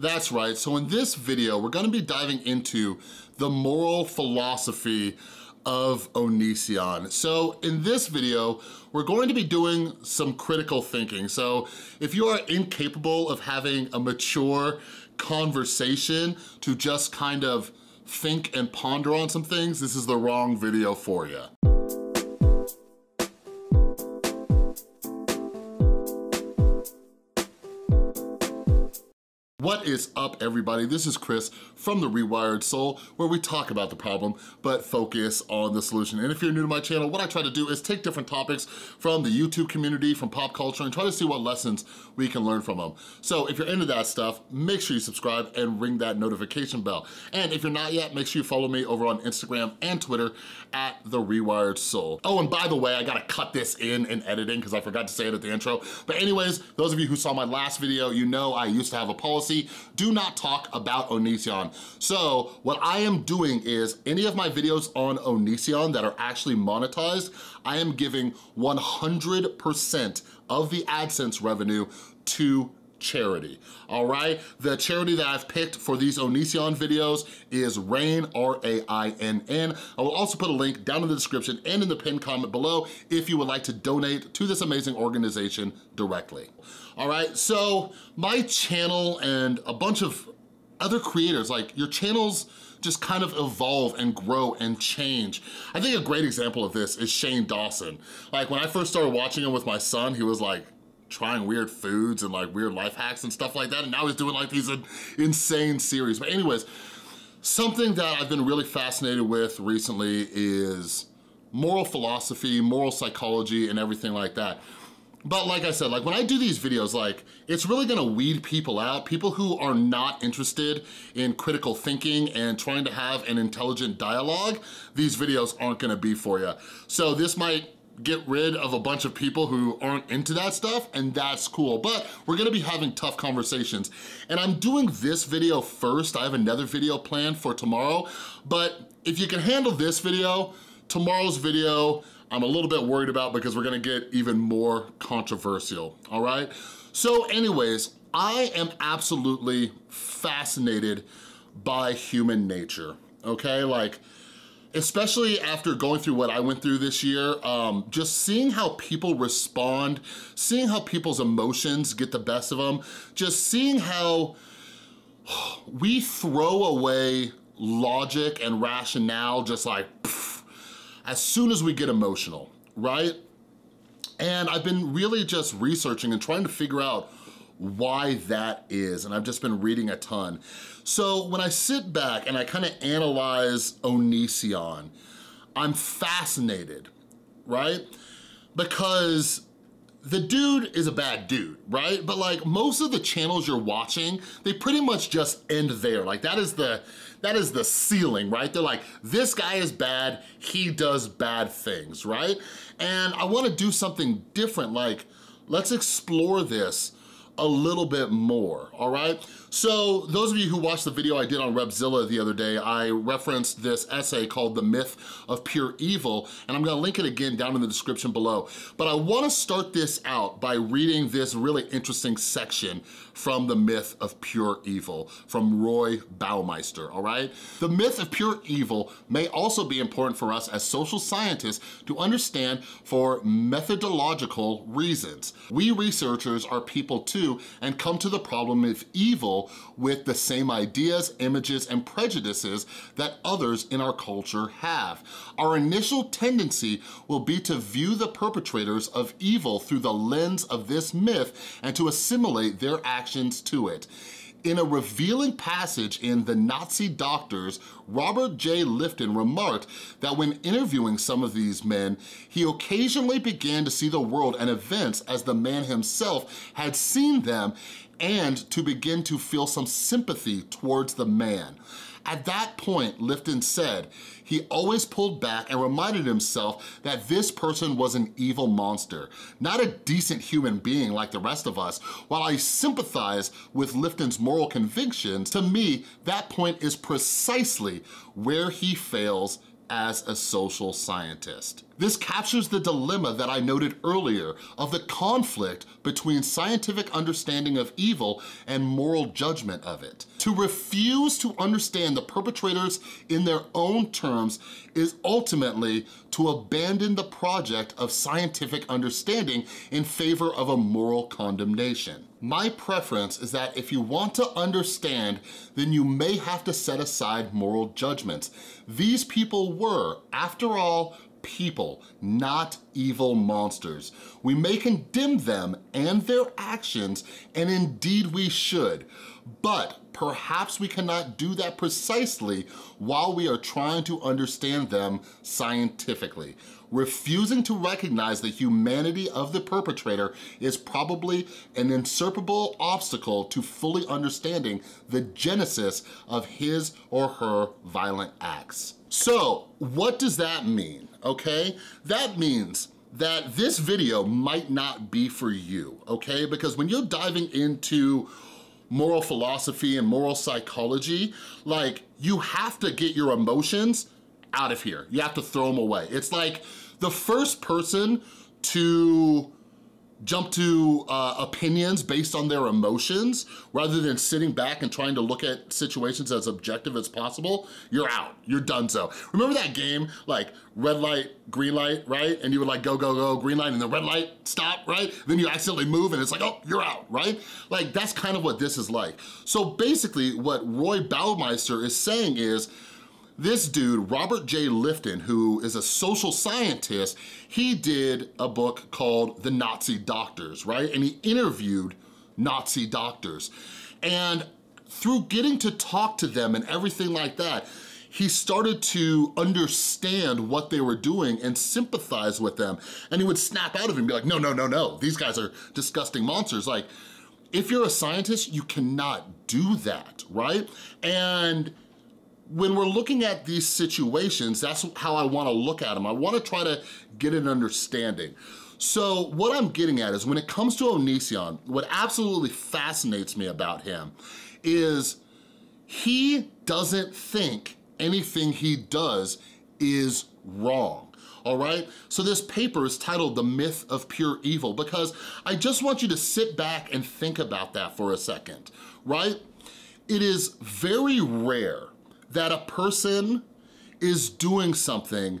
That's right, so in this video, we're gonna be diving into the moral philosophy of Onision. So in this video, we're going to be doing some critical thinking. So if you are incapable of having a mature conversation to just kind of think and ponder on some things, this is the wrong video for you. What is up, everybody? This is Chris from The Rewired Soul, where we talk about the problem, but focus on the solution. And if you're new to my channel, what I try to do is take different topics from the YouTube community, from pop culture, and try to see what lessons we can learn from them. So if you're into that stuff, make sure you subscribe and ring that notification bell. And if you're not yet, make sure you follow me over on Instagram and Twitter at The Rewired Soul. Oh, and by the way, I gotta cut this in in editing because I forgot to say it at the intro. But anyways, those of you who saw my last video, you know I used to have a policy do not talk about Onision. So what I am doing is any of my videos on Onision that are actually monetized, I am giving 100% of the AdSense revenue to charity, all right? The charity that I've picked for these Onision videos is RAINN, R-A-I-N-N. I will also put a link down in the description and in the pinned comment below if you would like to donate to this amazing organization directly. All right, so my channel and a bunch of other creators, like your channels just kind of evolve and grow and change. I think a great example of this is Shane Dawson. Like when I first started watching him with my son, he was like, trying weird foods and like weird life hacks and stuff like that. And now he's doing like these insane series. But anyways, something that I've been really fascinated with recently is moral philosophy, moral psychology, and everything like that. But like I said, like when I do these videos, like it's really gonna weed people out, people who are not interested in critical thinking and trying to have an intelligent dialogue, these videos aren't gonna be for you. So this might get rid of a bunch of people who aren't into that stuff and that's cool. But we're gonna be having tough conversations. And I'm doing this video first. I have another video planned for tomorrow. But if you can handle this video, tomorrow's video, I'm a little bit worried about because we're gonna get even more controversial, all right? So anyways, I am absolutely fascinated by human nature, okay? Like, especially after going through what I went through this year, um, just seeing how people respond, seeing how people's emotions get the best of them, just seeing how we throw away logic and rationale just like pff, as soon as we get emotional, right? And I've been really just researching and trying to figure out why that is, and I've just been reading a ton. So when I sit back and I kind of analyze Onision, I'm fascinated, right? Because the dude is a bad dude, right? But like most of the channels you're watching, they pretty much just end there. Like that is the, that is the ceiling, right? They're like, this guy is bad, he does bad things, right? And I wanna do something different, like let's explore this a little bit more, all right? So those of you who watched the video I did on Repzilla the other day, I referenced this essay called The Myth of Pure Evil, and I'm gonna link it again down in the description below. But I wanna start this out by reading this really interesting section from The Myth of Pure Evil from Roy Baumeister, all right? The myth of pure evil may also be important for us as social scientists to understand for methodological reasons. We researchers are people too and come to the problem of evil with the same ideas, images, and prejudices that others in our culture have. Our initial tendency will be to view the perpetrators of evil through the lens of this myth and to assimilate their actions to it. In a revealing passage in The Nazi Doctors, Robert J. Lifton remarked that when interviewing some of these men, he occasionally began to see the world and events as the man himself had seen them and to begin to feel some sympathy towards the man. At that point, Lifton said, he always pulled back and reminded himself that this person was an evil monster, not a decent human being like the rest of us. While I sympathize with Lifton's moral convictions, to me, that point is precisely where he fails as a social scientist. This captures the dilemma that I noted earlier of the conflict between scientific understanding of evil and moral judgment of it. To refuse to understand the perpetrators in their own terms is ultimately to abandon the project of scientific understanding in favor of a moral condemnation. My preference is that if you want to understand, then you may have to set aside moral judgments. These people were, after all, people, not evil monsters. We may condemn them and their actions, and indeed we should, but perhaps we cannot do that precisely while we are trying to understand them scientifically. Refusing to recognize the humanity of the perpetrator is probably an insurmountable obstacle to fully understanding the genesis of his or her violent acts. So what does that mean, okay? That means that this video might not be for you, okay? Because when you're diving into moral philosophy and moral psychology, like you have to get your emotions out of here. You have to throw them away. It's like the first person to jump to uh, opinions based on their emotions rather than sitting back and trying to look at situations as objective as possible, you're out, you're done so. Remember that game, like red light, green light, right? And you would like go, go, go, green light, and the red light, stop, right? Then you accidentally move and it's like, oh, you're out, right? Like that's kind of what this is like. So basically what Roy Baumeister is saying is, this dude, Robert J. Lifton, who is a social scientist, he did a book called The Nazi Doctors, right? And he interviewed Nazi doctors. And through getting to talk to them and everything like that, he started to understand what they were doing and sympathize with them. And he would snap out of him and be like, no, no, no, no, these guys are disgusting monsters. Like, if you're a scientist, you cannot do that, right? And when we're looking at these situations, that's how I wanna look at them. I wanna try to get an understanding. So what I'm getting at is when it comes to Onision, what absolutely fascinates me about him is he doesn't think anything he does is wrong all right? So this paper is titled The Myth of Pure Evil because I just want you to sit back and think about that for a second, right? It is very rare that a person is doing something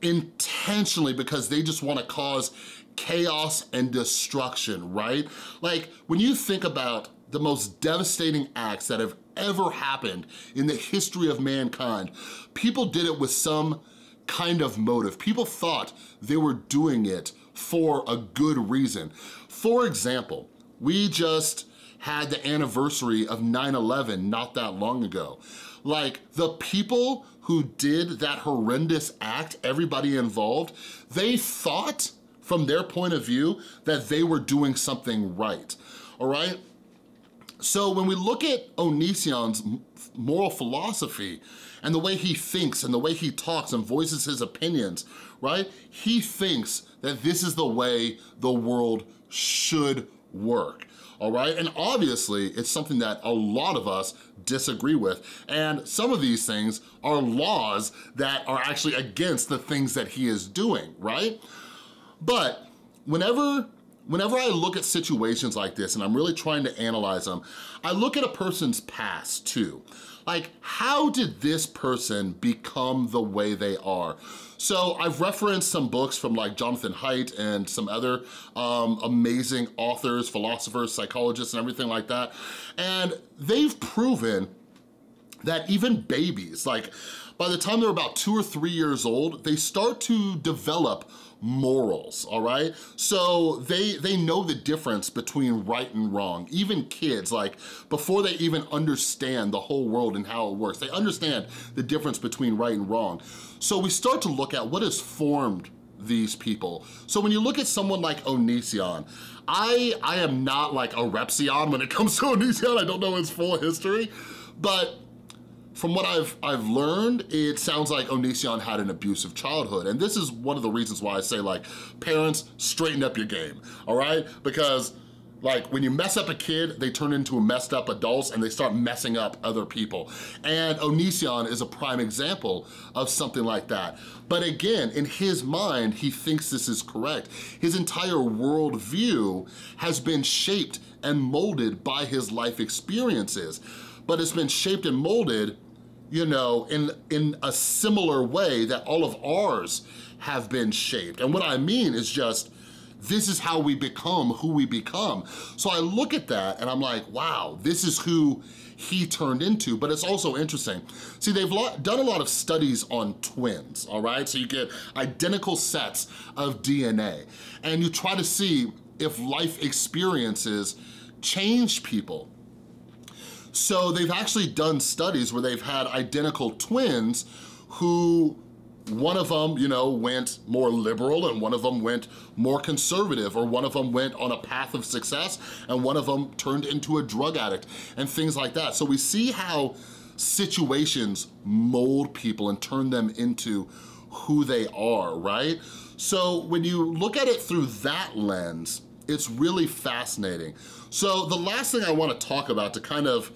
intentionally because they just wanna cause chaos and destruction, right? Like when you think about the most devastating acts that have ever happened in the history of mankind, people did it with some kind of motive. People thought they were doing it for a good reason. For example, we just had the anniversary of 9-11 not that long ago. Like the people who did that horrendous act, everybody involved, they thought from their point of view that they were doing something right, all right? So when we look at Onision's moral philosophy and the way he thinks and the way he talks and voices his opinions, right? He thinks that this is the way the world should work all right? And obviously, it's something that a lot of us disagree with. And some of these things are laws that are actually against the things that he is doing, right? But whenever Whenever I look at situations like this and I'm really trying to analyze them, I look at a person's past too. Like, how did this person become the way they are? So I've referenced some books from like Jonathan Haidt and some other um, amazing authors, philosophers, psychologists, and everything like that. And they've proven that even babies, like by the time they're about two or three years old, they start to develop morals, all right? So they, they know the difference between right and wrong. Even kids, like before they even understand the whole world and how it works, they understand the difference between right and wrong. So we start to look at what has formed these people. So when you look at someone like Onision, I, I am not like a Repzion when it comes to Onision. I don't know his full history, but from what I've, I've learned, it sounds like Onision had an abusive childhood. And this is one of the reasons why I say like, parents, straighten up your game, all right? Because Like when you mess up a kid, they turn into a messed up adults and they start messing up other people. And Onision is a prime example of something like that. But again, in his mind, he thinks this is correct. His entire worldview has been shaped and molded by his life experiences. But it's been shaped and molded you know, in, in a similar way that all of ours have been shaped. And what I mean is just, this is how we become who we become. So I look at that and I'm like, wow, this is who he turned into, but it's also interesting. See, they've done a lot of studies on twins, all right? So you get identical sets of DNA and you try to see if life experiences change people. So they've actually done studies where they've had identical twins who one of them, you know, went more liberal and one of them went more conservative or one of them went on a path of success and one of them turned into a drug addict and things like that. So we see how situations mold people and turn them into who they are, right? So when you look at it through that lens, it's really fascinating. So the last thing I wanna talk about to kind of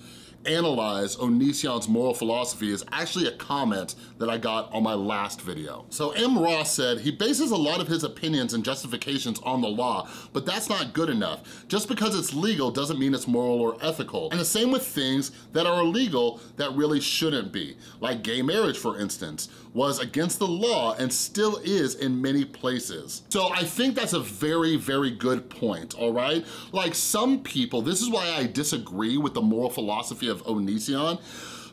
analyze Onision's moral philosophy is actually a comment that I got on my last video. So M. Ross said, he bases a lot of his opinions and justifications on the law, but that's not good enough. Just because it's legal doesn't mean it's moral or ethical. And the same with things that are illegal that really shouldn't be, like gay marriage, for instance, was against the law and still is in many places. So I think that's a very, very good point, all right? Like some people, this is why I disagree with the moral philosophy of Onision,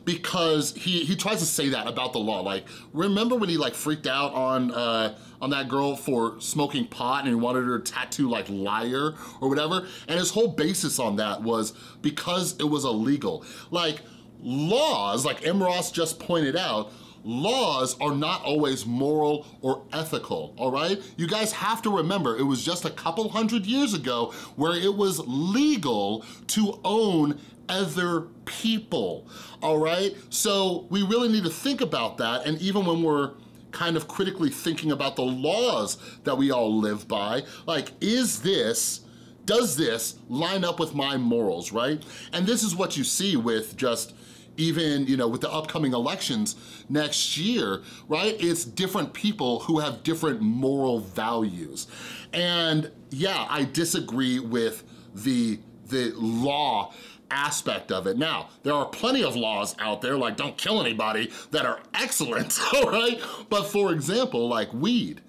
because he, he tries to say that about the law. Like, remember when he like freaked out on, uh, on that girl for smoking pot and he wanted her to tattoo like liar or whatever? And his whole basis on that was because it was illegal. Like, laws, like M. Ross just pointed out, laws are not always moral or ethical, all right? You guys have to remember, it was just a couple hundred years ago where it was legal to own other people, all right? So we really need to think about that, and even when we're kind of critically thinking about the laws that we all live by, like, is this does this line up with my morals, right? And this is what you see with just even, you know, with the upcoming elections next year, right? It's different people who have different moral values. And yeah, I disagree with the, the law aspect of it. Now, there are plenty of laws out there, like don't kill anybody, that are excellent, all right? But for example, like weed,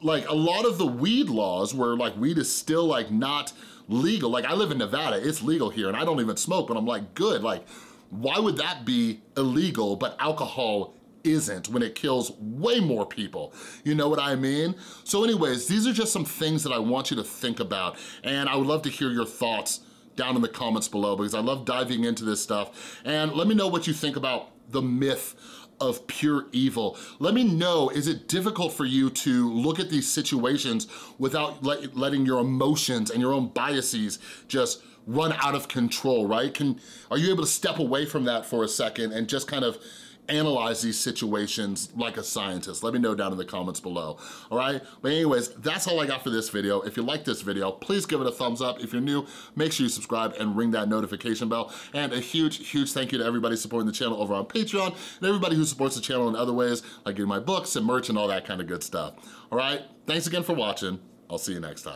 like a lot of the weed laws where like weed is still like not legal. Like I live in Nevada, it's legal here and I don't even smoke, but I'm like, good, like why would that be illegal, but alcohol isn't when it kills way more people. You know what I mean? So anyways, these are just some things that I want you to think about and I would love to hear your thoughts down in the comments below because I love diving into this stuff. And let me know what you think about the myth of pure evil. Let me know, is it difficult for you to look at these situations without let, letting your emotions and your own biases just run out of control, right? Can Are you able to step away from that for a second and just kind of analyze these situations like a scientist? Let me know down in the comments below, all right? But anyways, that's all I got for this video. If you like this video, please give it a thumbs up. If you're new, make sure you subscribe and ring that notification bell. And a huge, huge thank you to everybody supporting the channel over on Patreon and everybody who supports the channel in other ways, like getting my books and merch and all that kind of good stuff. All right, thanks again for watching. I'll see you next time.